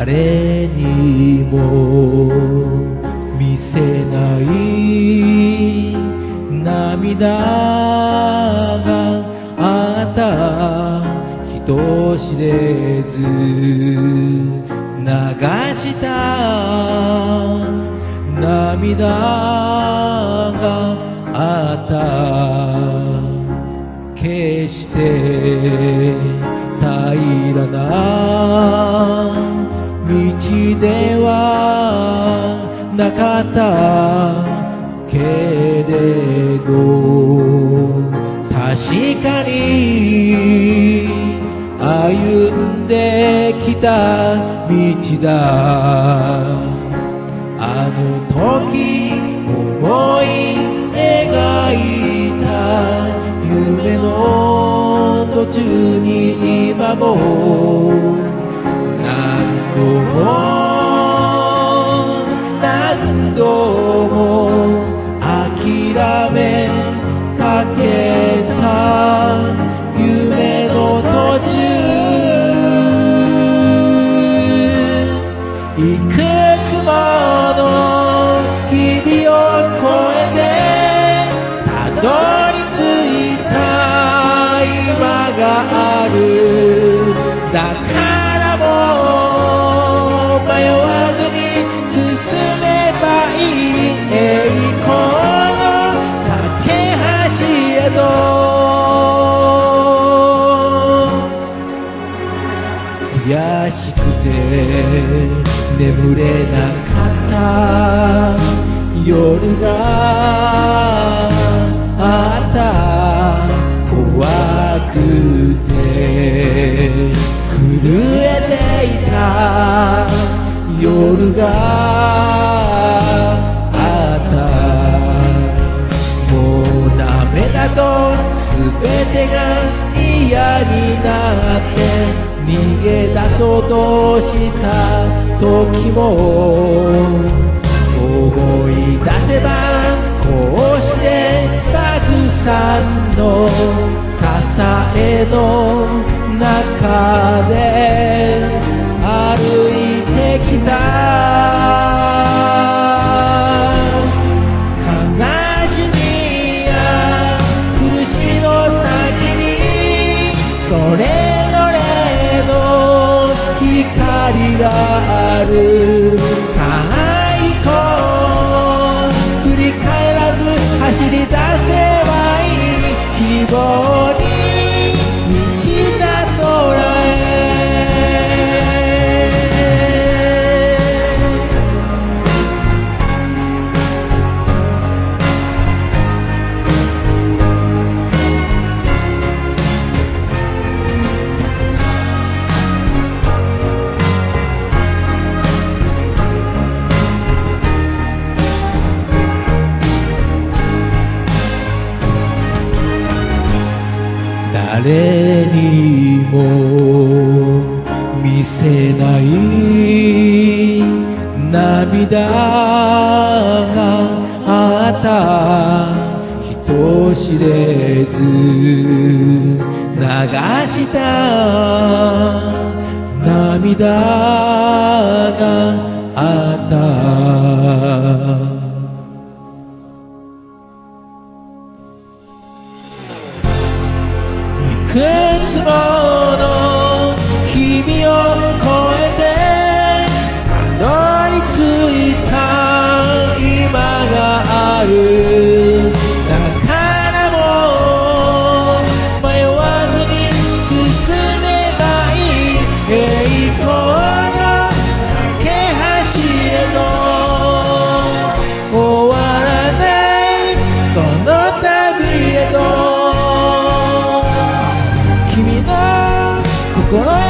誰にも見せない涙があった。人知れず流した涙があった。なかったけれど確かに歩んできた道だ。あの時思い描いた夢の途中に今も何度も何度も諦めかけた夢の途中いくつもの日々を越えてたどり着いた今がある。だから悔しくて眠れなかった。夜があった。怖くて震えていた。夜が逃げ出そうとした時も思い出せばこうしてたくさんの支えの中である。最高。振り返らず走り出せばいい。希望。誰にも見せない涙があった。人知れず流した涙。い Gonna